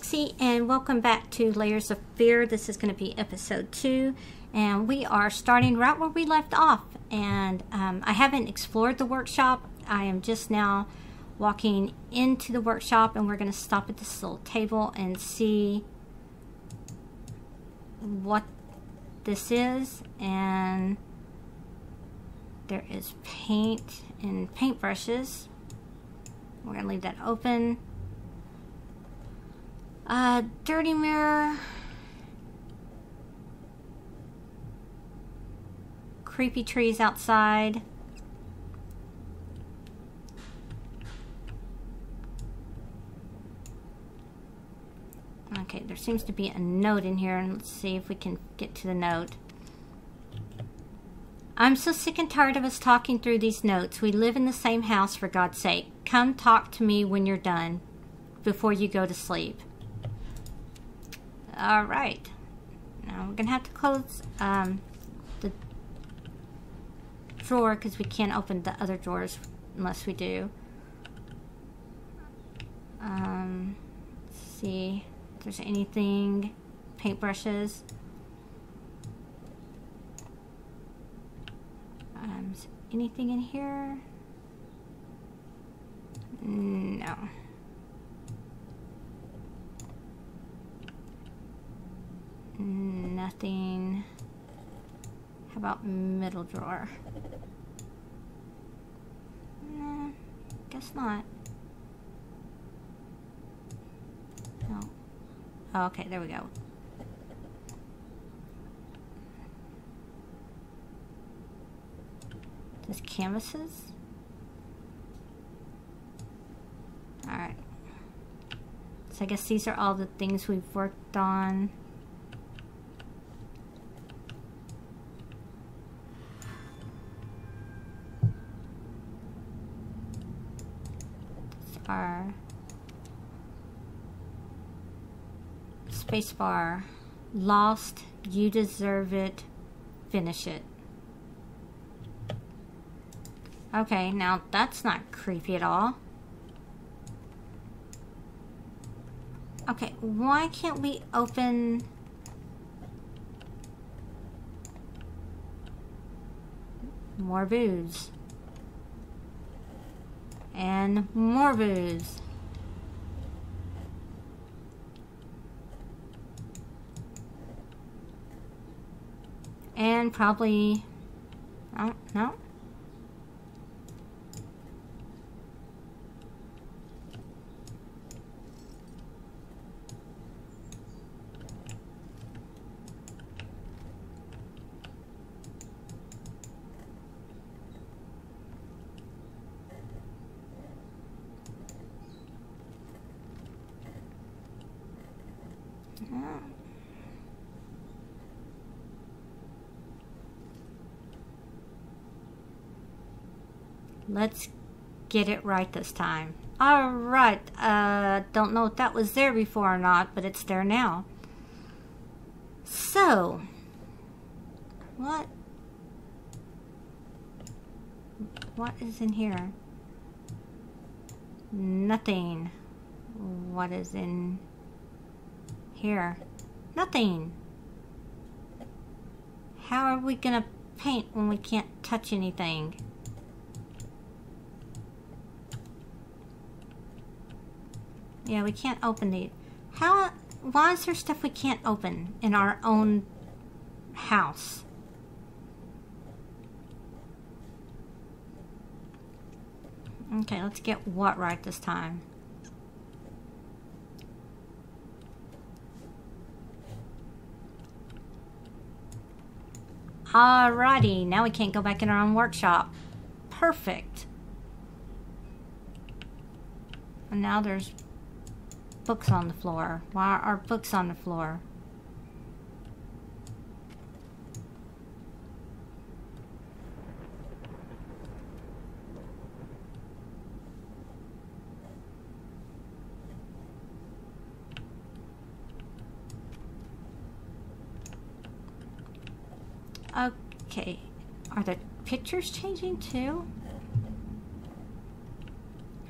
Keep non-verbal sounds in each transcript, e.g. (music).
Dixie, and welcome back to Layers of Fear. This is going to be episode two, and we are starting right where we left off. And um, I haven't explored the workshop, I am just now walking into the workshop, and we're going to stop at this little table and see what this is. And there is paint and paintbrushes. We're going to leave that open. Uh, dirty mirror. Creepy trees outside. Okay, there seems to be a note in here, and let's see if we can get to the note. I'm so sick and tired of us talking through these notes. We live in the same house, for God's sake. Come talk to me when you're done, before you go to sleep. All right. Now we're gonna have to close um, the drawer because we can't open the other drawers unless we do. Um, see if there's anything. Paintbrushes. Um, anything in here? No. Nothing. How about middle drawer? Nah, guess not. No. Oh, okay, there we go. This canvases? Alright. So I guess these are all the things we've worked on. are spacebar lost. You deserve it. Finish it. Okay now that's not creepy at all. Okay why can't we open more booze? And more booze. And probably, oh, no, Let's get it right this time. Alright, uh, don't know if that was there before or not, but it's there now. So, what? What is in here? Nothing. What is in here? Nothing. How are we gonna paint when we can't touch anything? Yeah, we can't open the... How... Why is there stuff we can't open in our own house? Okay, let's get what right this time. Alrighty, now we can't go back in our own workshop. Perfect. And now there's books on the floor? Why are books on the floor? Okay. Are the pictures changing too?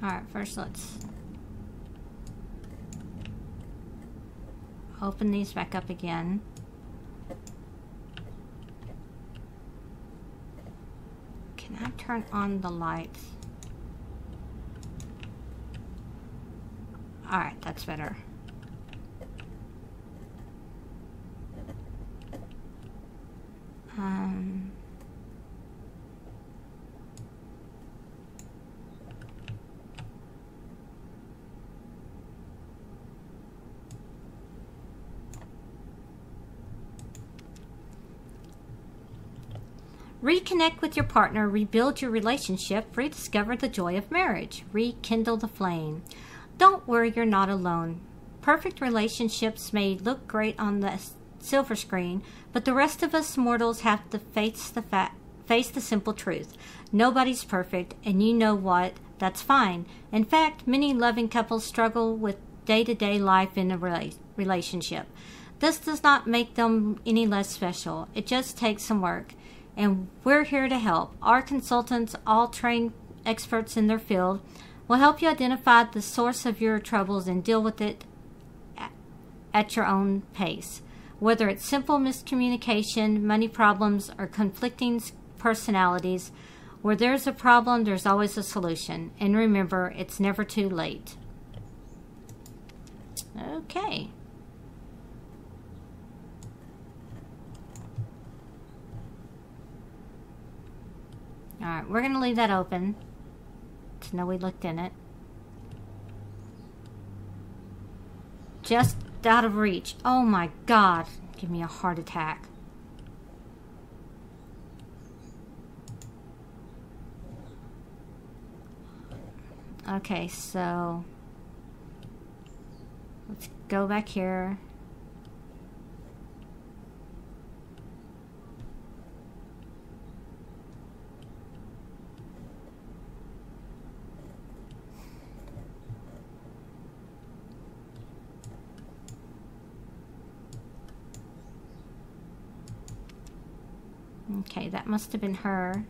Alright, first let's open these back up again. Can I turn on the lights? Alright, that's better. Um... Reconnect with your partner, rebuild your relationship, rediscover the joy of marriage, rekindle the flame. Don't worry, you're not alone. Perfect relationships may look great on the silver screen, but the rest of us mortals have to face the fa- face the simple truth. Nobody's perfect, and you know what? That's fine. In fact, many loving couples struggle with day-to-day life in a rela- relationship. This does not make them any less special. It just takes some work and we're here to help. Our consultants, all trained experts in their field, will help you identify the source of your troubles and deal with it at your own pace. Whether it's simple miscommunication, money problems, or conflicting personalities, where there's a problem, there's always a solution. And remember, it's never too late. Okay. Alright, we're going to leave that open to know we looked in it. Just out of reach. Oh my god. Give me a heart attack. Okay, so let's go back here. Okay, that must have been her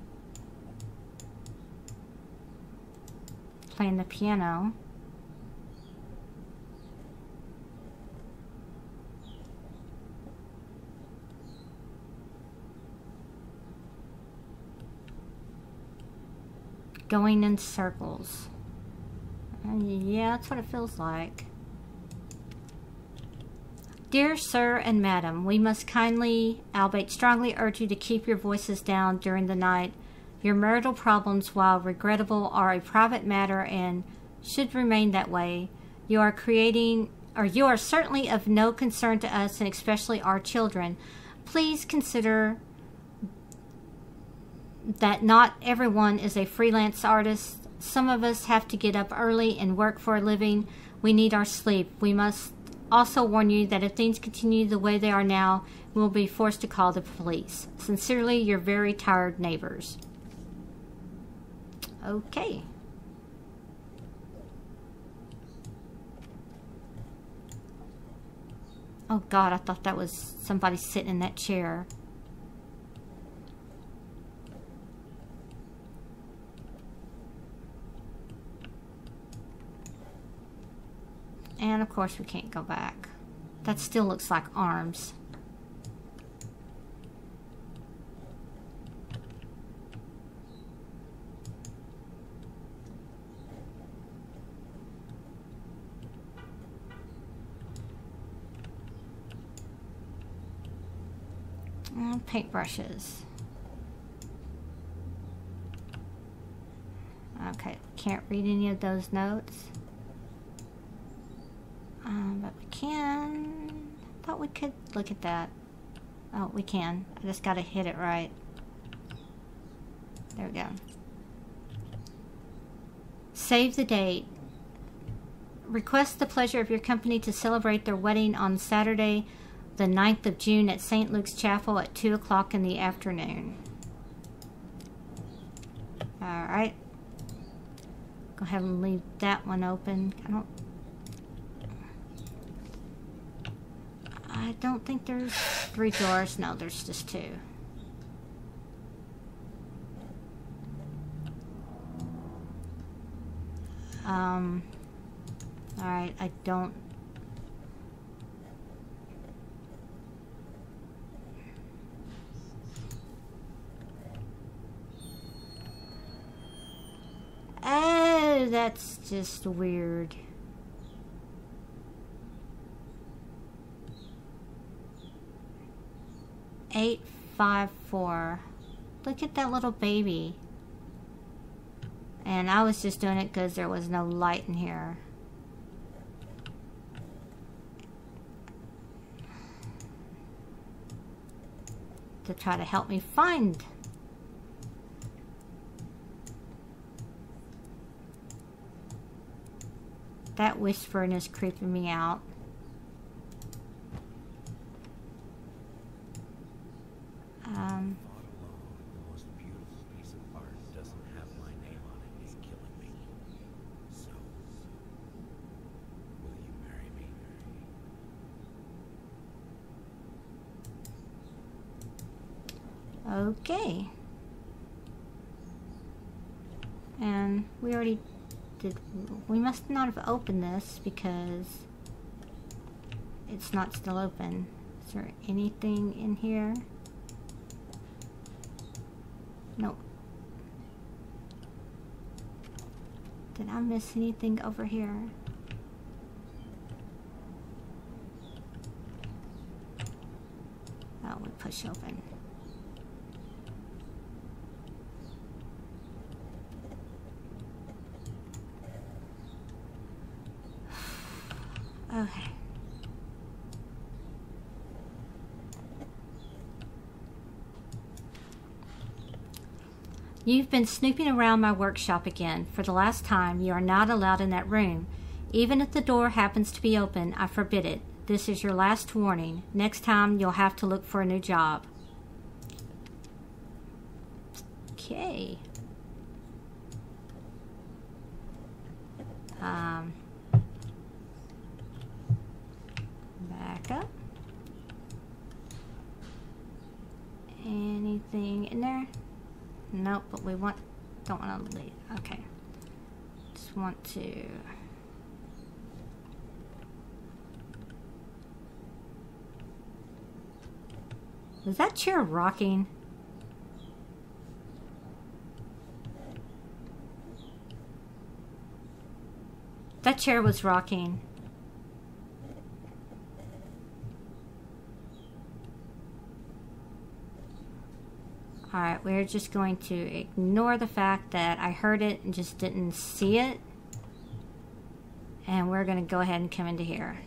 playing the piano. Going in circles. Uh, yeah, that's what it feels like. Dear Sir and Madam, we must kindly, albeit strongly, urge you to keep your voices down during the night. Your marital problems, while regrettable, are a private matter and should remain that way. You are creating, or you are certainly of no concern to us and especially our children. Please consider that not everyone is a freelance artist. Some of us have to get up early and work for a living. We need our sleep. We must also warn you that if things continue the way they are now, we will be forced to call the police. Sincerely, your very tired neighbors. Okay. Oh god, I thought that was somebody sitting in that chair. And of course we can't go back. That still looks like arms. And paintbrushes. Okay, can't read any of those notes. Um, but we can... thought we could look at that. Oh, we can. I just gotta hit it right. There we go. Save the date. Request the pleasure of your company to celebrate their wedding on Saturday, the 9th of June at St. Luke's Chapel at 2 o'clock in the afternoon. Alright. Go ahead and leave that one open. I don't I don't think there's three doors. No, there's just two. Um, alright, I don't... Oh, that's just weird. Eight five four. Look at that little baby. And I was just doing it because there was no light in here. To try to help me find That whispering is creeping me out. Um, the most beautiful piece of art doesn't have my name on it is killing me. So, will you marry me? Okay. And we already did... We must not have opened this because it's not still open. Is there anything in here? Nope. Did I miss anything over here? Oh, we push open. Okay. You've been snooping around my workshop again. For the last time, you are not allowed in that room. Even if the door happens to be open, I forbid it. This is your last warning. Next time, you'll have to look for a new job. Okay. Um, back up. Anything in there? Nope, but we want don't want to leave. Okay. Just want to Was that chair rocking? That chair was rocking. We're just going to ignore the fact that I heard it and just didn't see it. And we're going to go ahead and come into here.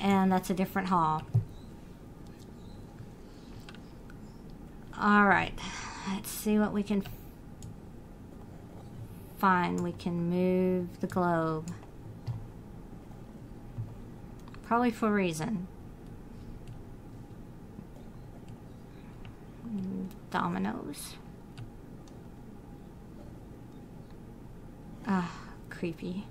And that's a different hall. Alright, let's see what we can find. We can move the globe. Probably for a reason. Dominoes. Ah, creepy.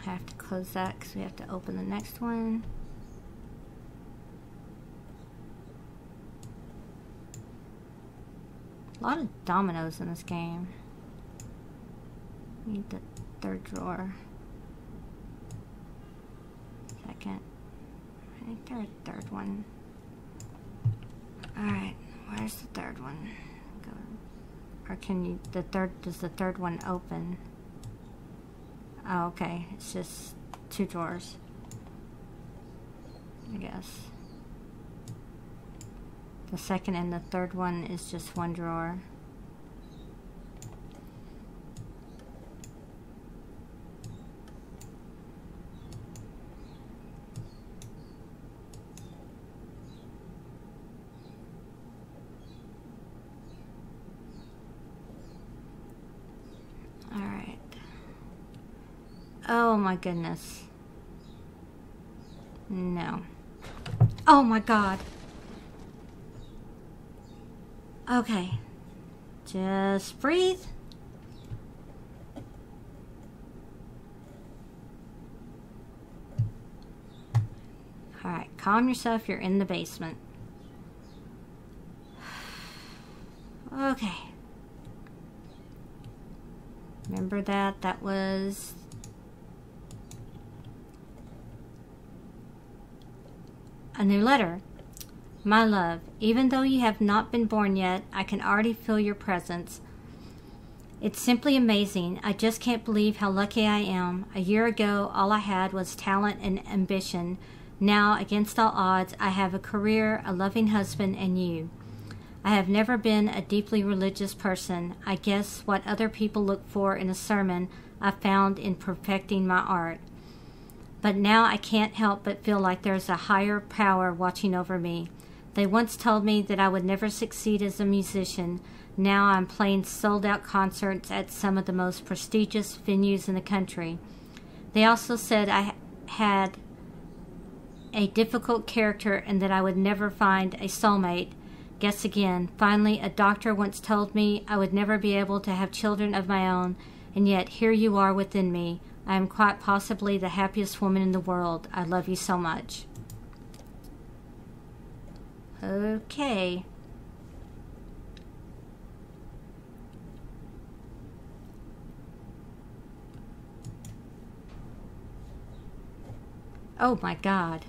I have to close that because we have to open the next one. A lot of dominoes in this game. Need the third drawer. Second. I think there's a third one. Alright, where's the third one? Go. Or can you, the third, does the third one open? Oh, okay. It's just two drawers. I guess. The second and the third one is just one drawer. Oh my goodness. No. Oh my god. Okay. Just breathe. All right, calm yourself. You're in the basement. Okay. Remember that? That was... A new letter. My love, even though you have not been born yet, I can already feel your presence. It's simply amazing. I just can't believe how lucky I am. A year ago, all I had was talent and ambition. Now, against all odds, I have a career, a loving husband, and you. I have never been a deeply religious person. I guess what other people look for in a sermon, I found in perfecting my art. But now I can't help but feel like there's a higher power watching over me. They once told me that I would never succeed as a musician. Now I'm playing sold out concerts at some of the most prestigious venues in the country. They also said I had a difficult character and that I would never find a soulmate. Guess again. Finally, a doctor once told me I would never be able to have children of my own, and yet here you are within me. I am quite possibly the happiest woman in the world. I love you so much. Okay. Oh my god.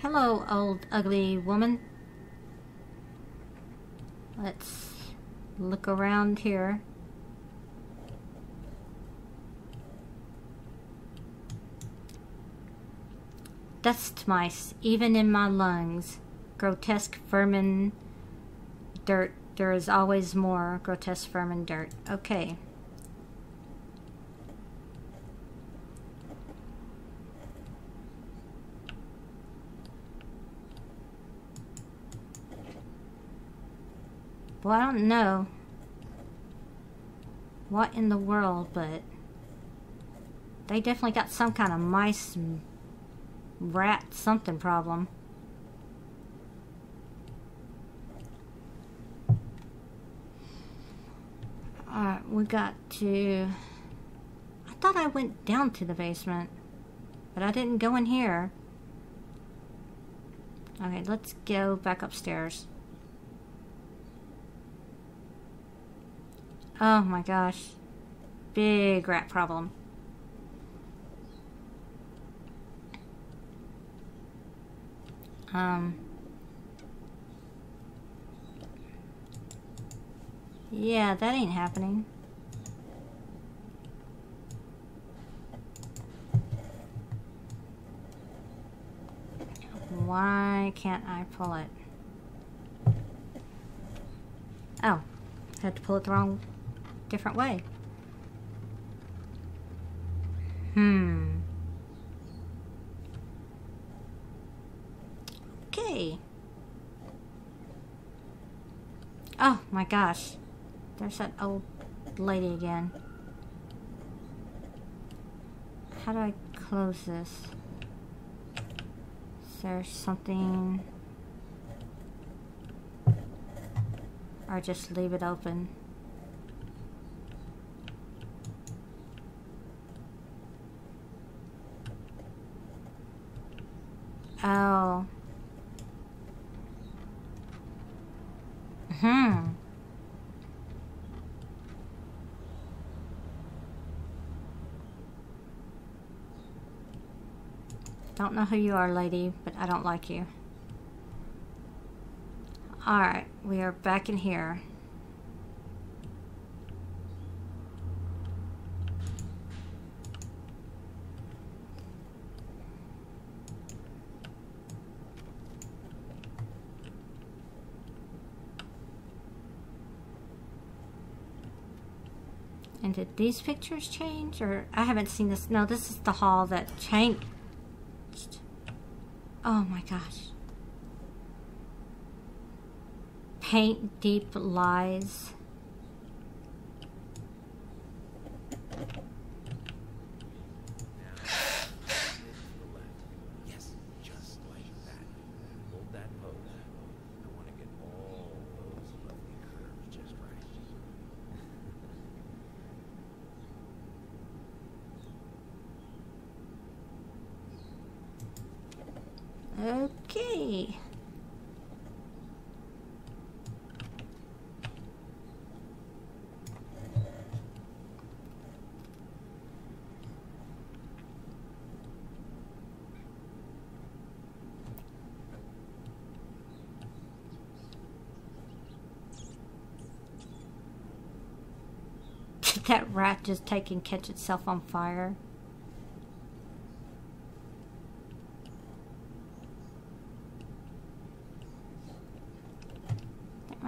Hello, old ugly woman. Let's look around here. Dust mice, even in my lungs. Grotesque vermin, dirt. There is always more grotesque vermin, dirt. Okay. Well, I don't know what in the world, but they definitely got some kind of mice rat something problem. Alright, we got to... I thought I went down to the basement, but I didn't go in here. Okay, let's go back upstairs. Oh my gosh. Big rat problem. Um, yeah, that ain't happening. Why can't I pull it? Oh, I had to pull it the wrong, different way. Hmm. Okay. Oh my gosh. There's that old lady again. How do I close this? Is there something... Or just leave it open? Oh. Hmm. Don't know who you are, lady, but I don't like you. Alright, we are back in here. And did these pictures change? Or I haven't seen this. No, this is the hall that changed. Oh my gosh. Paint deep lies. That rat just take and catch itself on fire?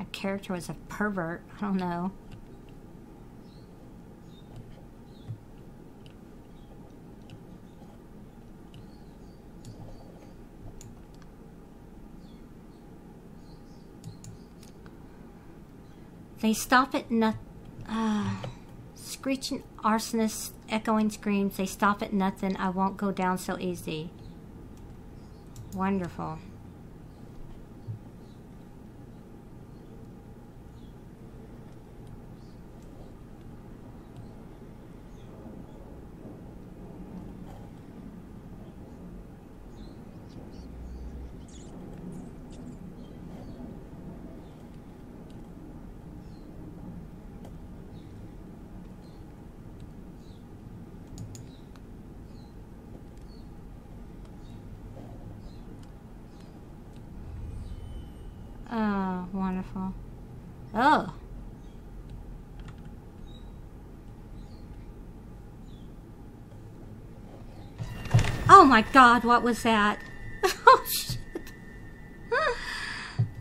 my character was a pervert. I don't know. They stop at nothing. Uh, screeching arsonists, echoing screams. They stop at nothing. I won't go down so easy. Wonderful. Oh. Oh. Oh my god, what was that? (laughs) Oh shit. (laughs)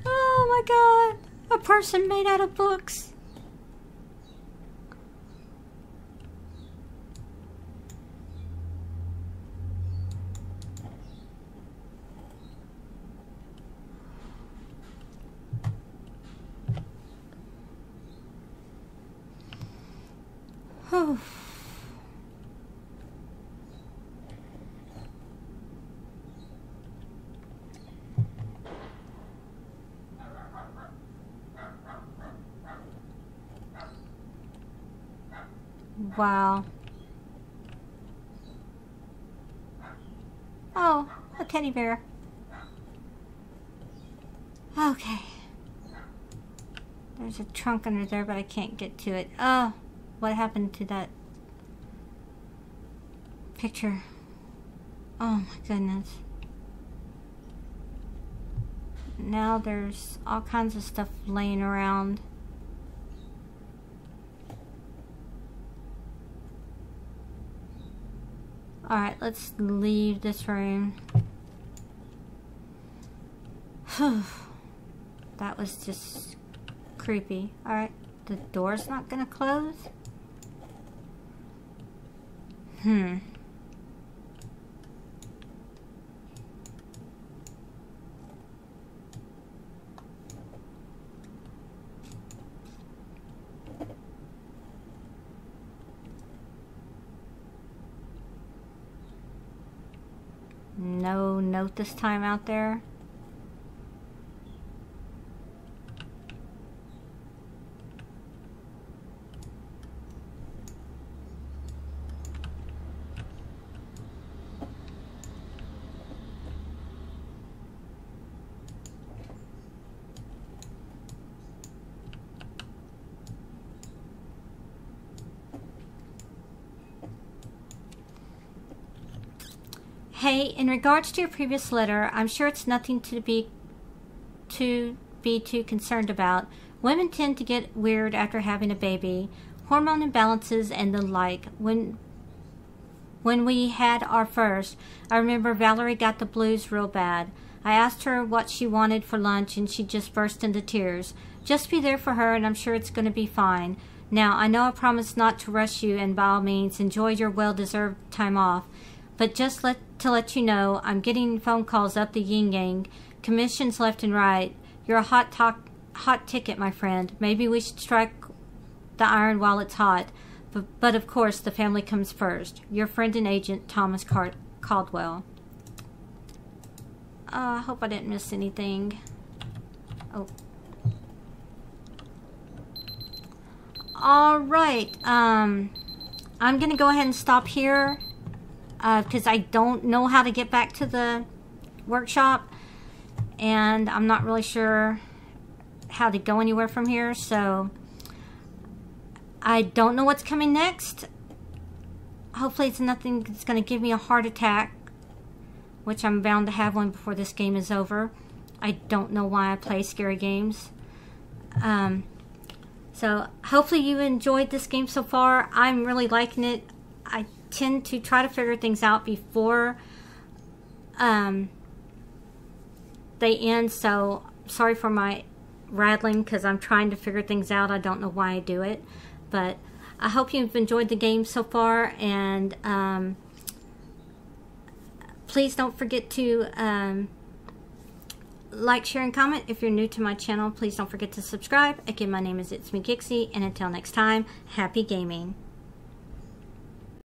Oh my god. A person made out of books. Wow. Oh, a teddy bear. Okay. There's a trunk under there, but I can't get to it. Oh, what happened to that picture? Oh my goodness. Now there's all kinds of stuff laying around. Alright, let's leave this room. (sighs) that was just creepy. Alright, the door's not gonna close? Hmm. No note this time out there. In regards to your previous letter, I'm sure it's nothing to be to be too concerned about. Women tend to get weird after having a baby, hormone imbalances and the like. When when we had our first, I remember Valerie got the blues real bad. I asked her what she wanted for lunch and she just burst into tears. Just be there for her and I'm sure it's going to be fine. Now, I know I promised not to rush you and by all means enjoy your well-deserved time off. But just let to let you know, I'm getting phone calls up the yin yang, commissions left and right. You're a hot talk, hot ticket, my friend. Maybe we should strike the iron while it's hot. But, but of course, the family comes first. Your friend and agent, Thomas Cart Caldwell. Uh, I hope I didn't miss anything. Oh. All right. Um, I'm going to go ahead and stop here because uh, I don't know how to get back to the workshop and I'm not really sure how to go anywhere from here so I don't know what's coming next hopefully it's nothing that's going to give me a heart attack which I'm bound to have one before this game is over I don't know why I play scary games um, So hopefully you enjoyed this game so far. I'm really liking it. I tend to try to figure things out before um, they end. So sorry for my rattling because I'm trying to figure things out. I don't know why I do it, but I hope you've enjoyed the game so far. And um, please don't forget to um, like, share, and comment. If you're new to my channel, please don't forget to subscribe. Again, my name is It's Me Kixie, and until next time, happy gaming.